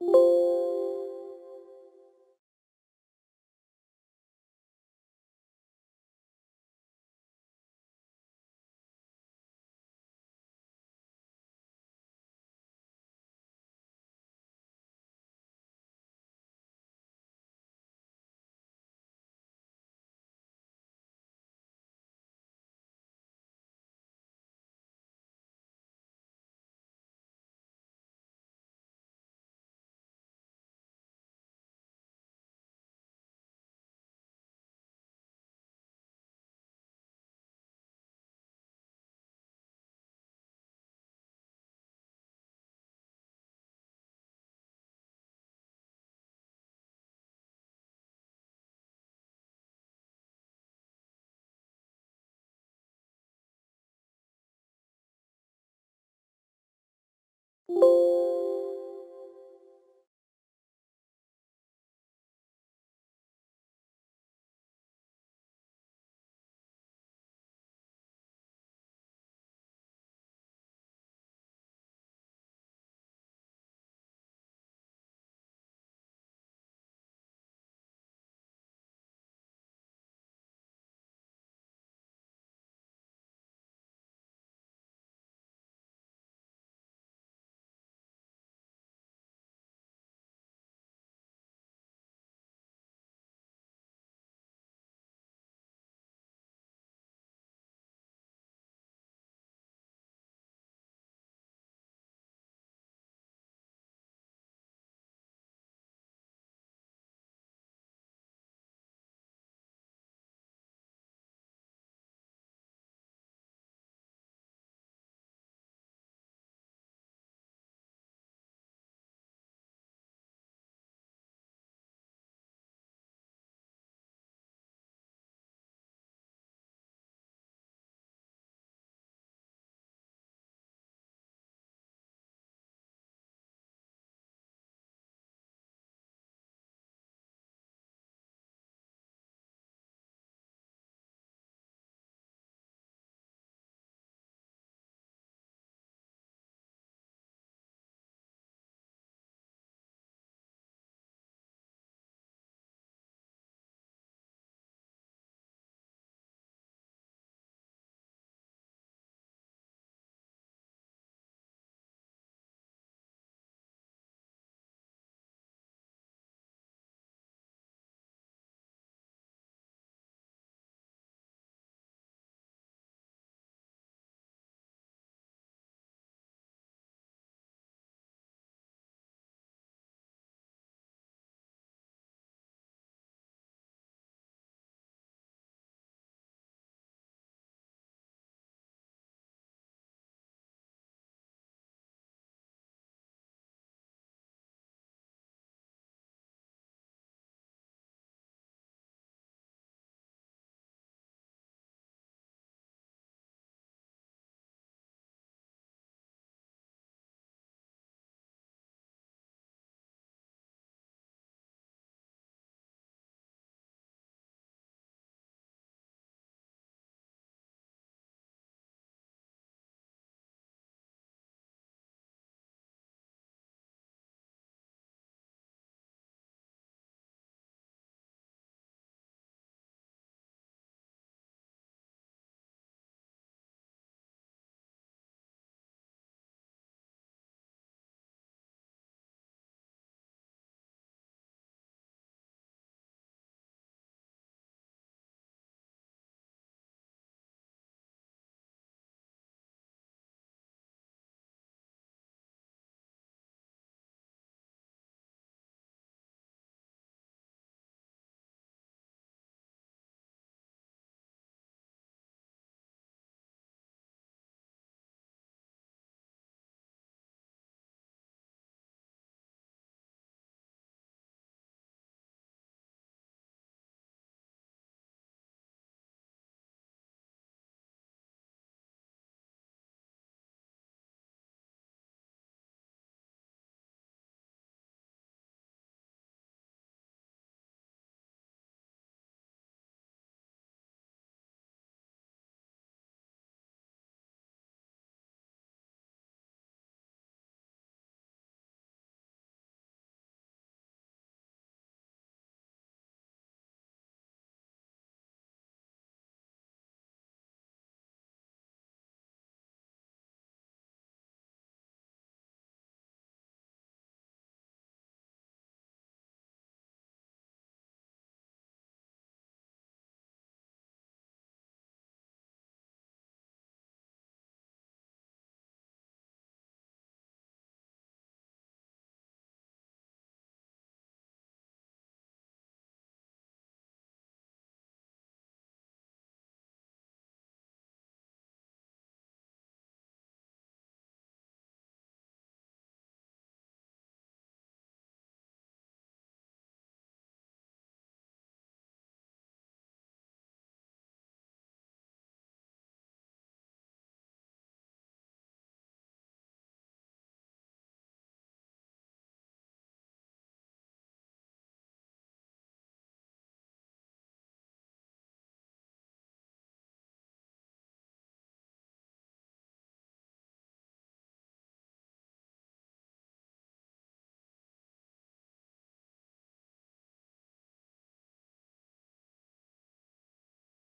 Música you